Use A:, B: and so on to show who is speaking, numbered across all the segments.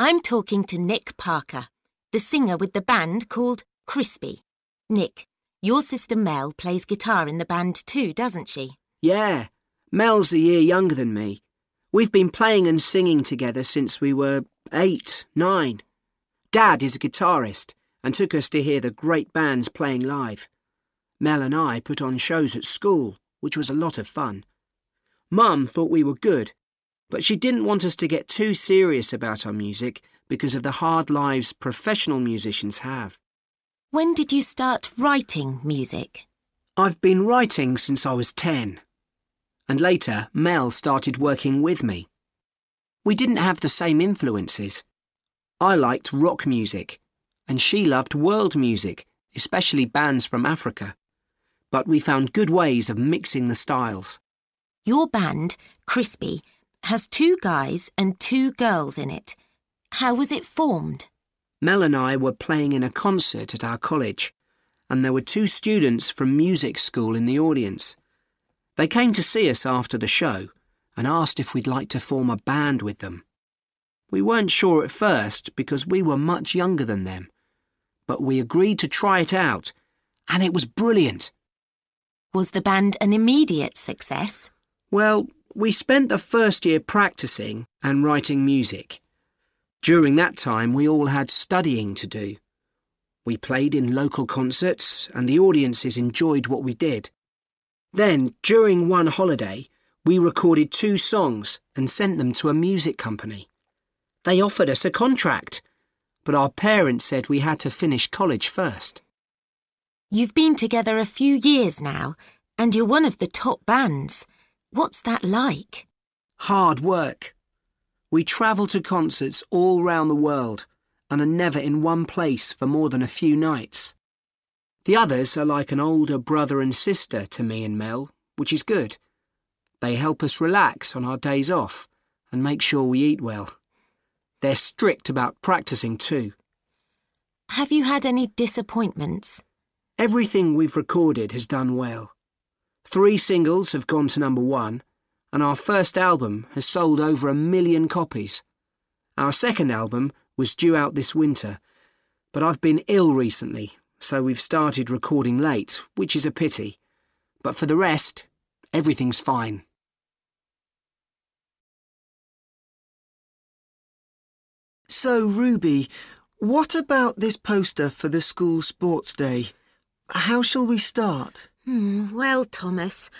A: I'm talking to Nick Parker, the singer with the band called Crispy. Nick, your sister Mel plays guitar in the band too, doesn't she?
B: Yeah, Mel's a year younger than me. We've been playing and singing together since we were eight, nine. Dad is a guitarist and took us to hear the great bands playing live. Mel and I put on shows at school, which was a lot of fun. Mum thought we were good, but she didn't want us to get too serious about our music because of the hard lives professional musicians have.
A: When did you start writing music?
B: I've been writing since I was 10. And later, Mel started working with me. We didn't have the same influences. I liked rock music, and she loved world music, especially bands from Africa but we found good ways of mixing the styles.
A: Your band, Crispy, has two guys and two girls in it. How was it formed?
B: Mel and I were playing in a concert at our college, and there were two students from music school in the audience. They came to see us after the show and asked if we'd like to form a band with them. We weren't sure at first because we were much younger than them, but we agreed to try it out, and it was brilliant.
A: Was the band an immediate success?
B: Well, we spent the first year practicing and writing music. During that time, we all had studying to do. We played in local concerts, and the audiences enjoyed what we did. Then, during one holiday, we recorded two songs and sent them to a music company. They offered us a contract, but our parents said we had to finish college first.
A: You've been together a few years now, and you're one of the top bands. What's that like?
B: Hard work. We travel to concerts all round the world and are never in one place for more than a few nights. The others are like an older brother and sister to me and Mel, which is good. They help us relax on our days off and make sure we eat well. They're strict about practicing too.
A: Have you had any disappointments?
B: Everything we've recorded has done well. Three singles have gone to number one, and our first album has sold over a million copies. Our second album was due out this winter, but I've been ill recently, so we've started recording late, which is a pity. But for the rest, everything's fine.
C: So, Ruby, what about this poster for the school sports day? How shall we start?
A: Hmm, well, Thomas,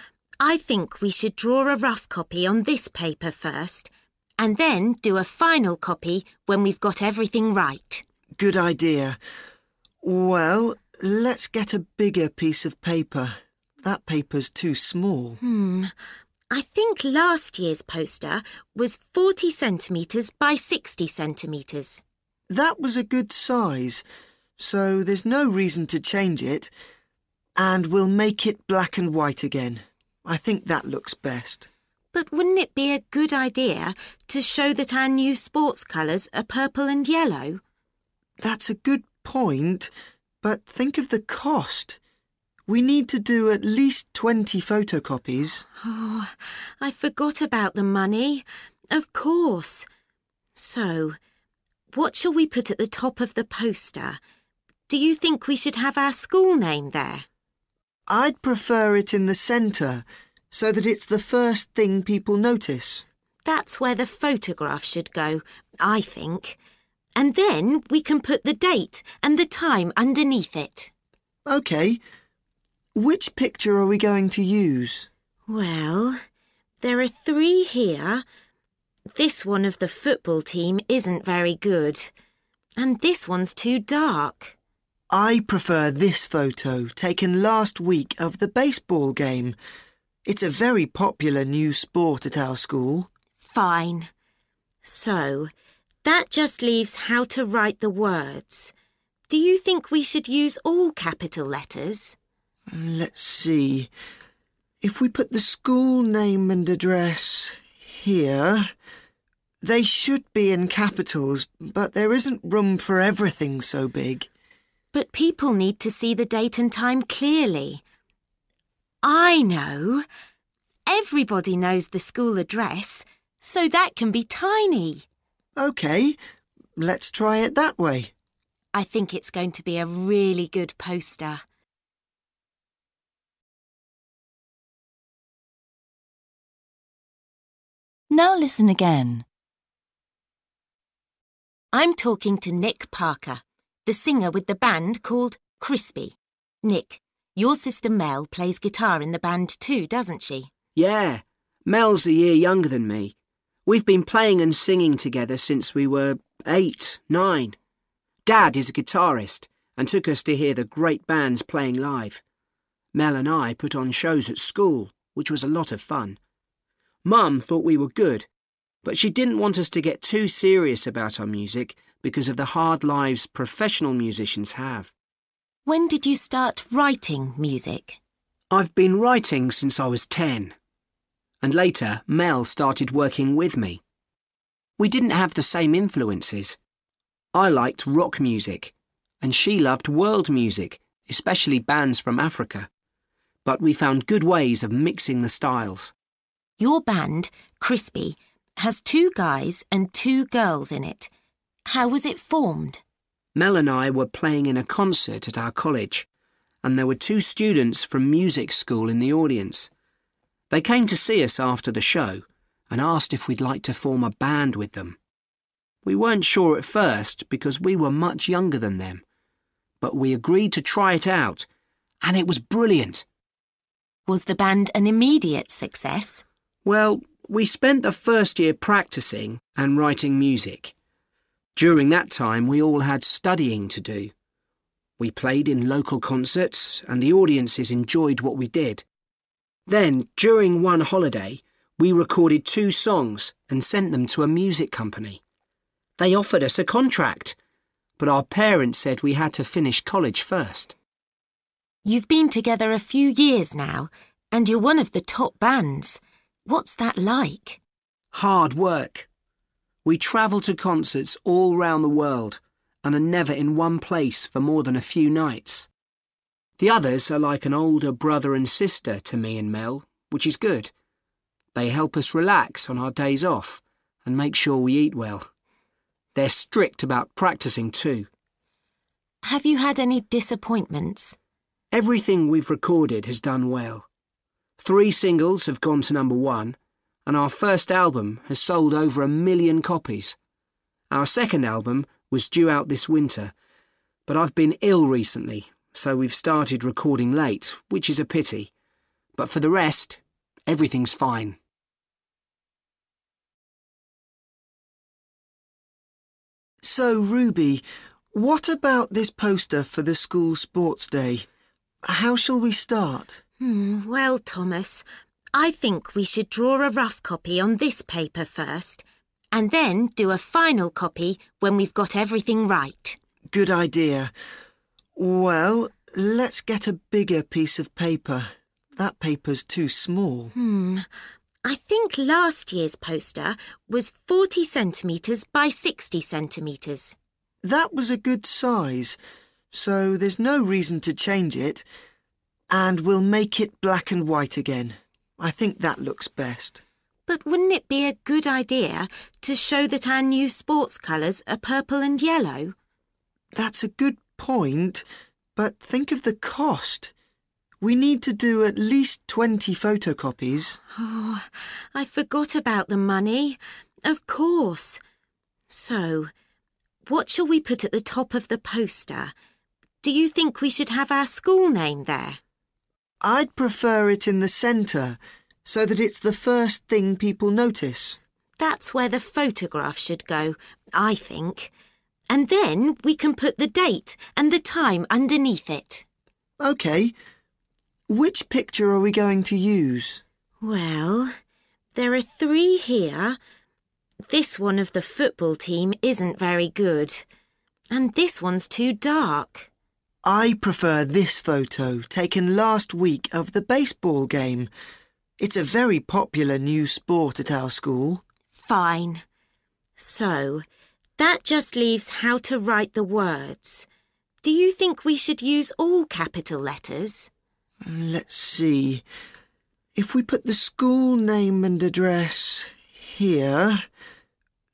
A: I think we should draw a rough copy on this paper first, and then do a final copy when we've got everything right.
C: Good idea. Well, let's get a bigger piece of paper. That paper's too small.
A: Hmm. I think last year's poster was 40 centimetres by 60 centimetres.
C: That was a good size so there's no reason to change it. And we'll make it black and white again. I think that looks best.
A: But wouldn't it be a good idea to show that our new sports colours are purple and yellow?
C: That's a good point, but think of the cost. We need to do at least 20 photocopies.
A: Oh, I forgot about the money. Of course. So, what shall we put at the top of the poster? Do you think we should have our school name there?
C: I'd prefer it in the centre, so that it's the first thing people notice.
A: That's where the photograph should go, I think. And then we can put the date and the time underneath it.
C: OK. Which picture are we going to use?
A: Well, there are three here. This one of the football team isn't very good. And this one's too dark.
C: I prefer this photo taken last week of the baseball game. It's a very popular new sport at our school.
A: Fine. So, that just leaves how to write the words. Do you think we should use all capital letters?
C: Let's see. If we put the school name and address here, they should be in capitals, but there isn't room for everything so big.
A: But people need to see the date and time clearly. I know. Everybody knows the school address, so that can be tiny.
C: OK, let's try it that way.
A: I think it's going to be a really good poster.
D: Now listen again.
A: I'm talking to Nick Parker, the singer with the band called Crispy. Nick, your sister Mel plays guitar in the band too, doesn't she?
B: Yeah, Mel's a year younger than me. We've been playing and singing together since we were eight, nine. Dad is a guitarist and took us to hear the great bands playing live. Mel and I put on shows at school, which was a lot of fun. Mum thought we were good, but she didn't want us to get too serious about our music because of the hard lives professional musicians have.
A: When did you start writing music?
B: I've been writing since I was 10. And later, Mel started working with me. We didn't have the same influences. I liked rock music, and she loved world music, especially bands from Africa. But we found good ways of mixing the styles.
A: Your band, Crispy, has two guys and two girls in it. How was it formed?
B: Mel and I were playing in a concert at our college, and there were two students from music school in the audience. They came to see us after the show and asked if we'd like to form a band with them. We weren't sure at first because we were much younger than them, but we agreed to try it out, and it was brilliant.
A: Was the band an immediate success?
B: Well, we spent the first year practicing and writing music. During that time, we all had studying to do. We played in local concerts, and the audiences enjoyed what we did. Then, during one holiday, we recorded two songs and sent them to a music company. They offered us a contract, but our parents said we had to finish college first.
A: You've been together a few years now, and you're one of the top bands. What's that like?
B: Hard work. We travel to concerts all round the world and are never in one place for more than a few nights. The others are like an older brother and sister to me and Mel, which is good. They help us relax on our days off and make sure we eat well. They're strict about practicing too.
A: Have you had any disappointments?
B: Everything we've recorded has done well. Three singles have gone to number one, and our first album has sold over a million copies. Our second album was due out this winter, but I've been ill recently, so we've started recording late, which is a pity. But for the rest, everything's fine.
C: So, Ruby, what about this poster for the school sports day? How shall we start?
A: Hmm, well, Thomas, I think we should draw a rough copy on this paper first, and then do a final copy when we've got everything right.
C: Good idea. Well, let's get a bigger piece of paper. That paper's too small.
A: Hmm. I think last year's poster was 40 centimetres by 60 centimetres.
C: That was a good size, so there's no reason to change it. And we'll make it black and white again. I think that looks best.
A: But wouldn't it be a good idea to show that our new sports colours are purple and yellow?
C: That's a good point, but think of the cost. We need to do at least 20 photocopies.
A: Oh, I forgot about the money. Of course. So, what shall we put at the top of the poster? Do you think we should have our school name there?
C: I'd prefer it in the centre, so that it's the first thing people notice.
A: That's where the photograph should go, I think. And then we can put the date and the time underneath it.
C: OK. Which picture are we going to use?
A: Well, there are three here. This one of the football team isn't very good. And this one's too dark.
C: I prefer this photo taken last week of the baseball game. It's a very popular new sport at our school.
A: Fine. So, that just leaves how to write the words. Do you think we should use all capital letters?
C: Let's see. If we put the school name and address here,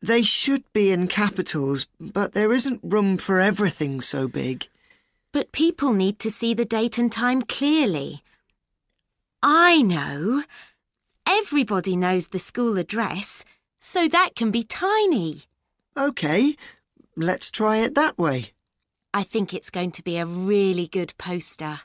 C: They should be in capitals, but there isn't room for everything so big.
A: But people need to see the date and time clearly. I know. Everybody knows the school address, so that can be tiny.
C: OK, let's try it that way.
A: I think it's going to be a really good poster.